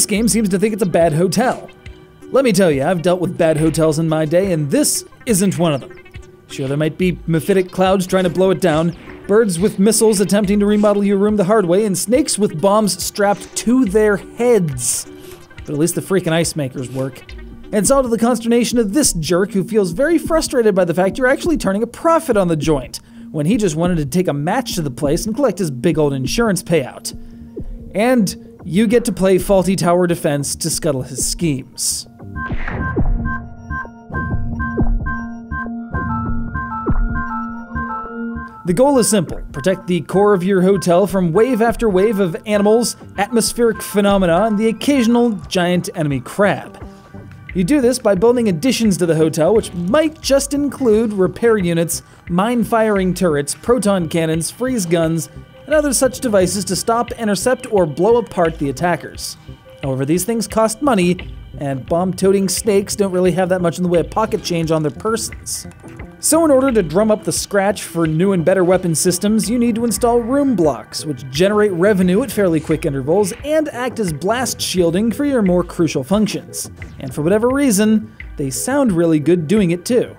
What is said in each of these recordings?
this game seems to think it's a bad hotel. Let me tell you, I've dealt with bad hotels in my day, and this isn't one of them. Sure, there might be mephitic clouds trying to blow it down, birds with missiles attempting to remodel your room the hard way, and snakes with bombs strapped to their heads. But at least the freaking ice makers work. And it's all to the consternation of this jerk who feels very frustrated by the fact you're actually turning a profit on the joint, when he just wanted to take a match to the place and collect his big old insurance payout. And you get to play Fawlty Tower Defense to scuttle his schemes. The goal is simple protect the core of your hotel from wave after wave of animals, atmospheric phenomena, and the occasional giant enemy crab. You do this by building additions to the hotel, which might just include repair units, mine firing turrets, proton cannons, freeze guns, and other such devices to stop, intercept, or blow apart the attackers. However, these things cost money, and bomb toting snakes don't really have that much in the way of pocket change on their persons. So, in order to drum up the scratch for new and better weapon systems, you need to install room blocks, which generate revenue at fairly quick intervals and act as blast shielding for your more crucial functions. And for whatever reason, they sound really good doing it too.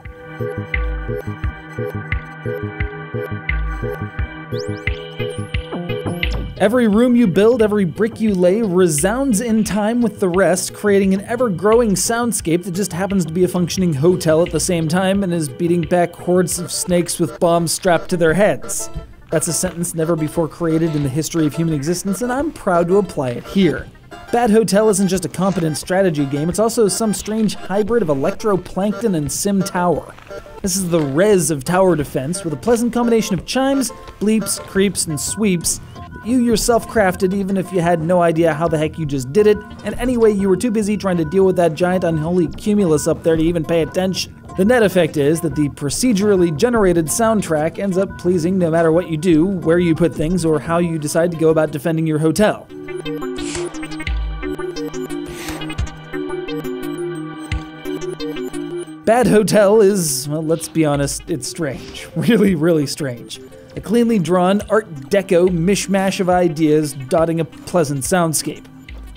Every room you build, every brick you lay, resounds in time with the rest, creating an ever growing soundscape that just happens to be a functioning hotel at the same time and is beating back hordes of snakes with bombs strapped to their heads. That's a sentence never before created in the history of human existence, and I'm proud to apply it here. Bad Hotel isn't just a competent strategy game, it's also some strange hybrid of Electroplankton and Sim Tower. This is the Rez of tower defense, with a pleasant combination of chimes, bleeps, creeps, and sweeps that you yourself crafted even if you had no idea how the heck you just did it, and anyway, you were too busy trying to deal with that giant unholy cumulus up there to even pay attention. The net effect is that the procedurally generated soundtrack ends up pleasing no matter what you do, where you put things, or how you decide to go about defending your hotel. Bad Hotel is, well, let's be honest, it's strange. Really, really strange. A cleanly drawn Art Deco mishmash of ideas dotting a pleasant soundscape.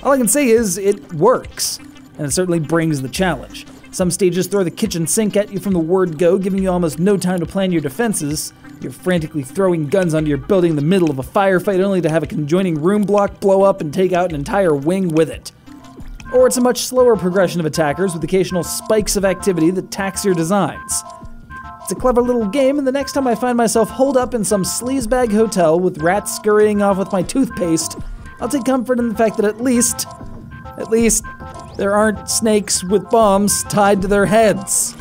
All I can say is, it works, and it certainly brings the challenge. Some stages throw the kitchen sink at you from the word go, giving you almost no time to plan your defenses. You're frantically throwing guns onto your building in the middle of a firefight only to have a conjoining room block blow up and take out an entire wing with it. Or it's a much slower progression of attackers with occasional spikes of activity that tax your designs. It's a clever little game, and the next time I find myself holed up in some sleazebag hotel with rats scurrying off with my toothpaste, I'll take comfort in the fact that at least, at least, there aren't snakes with bombs tied to their heads.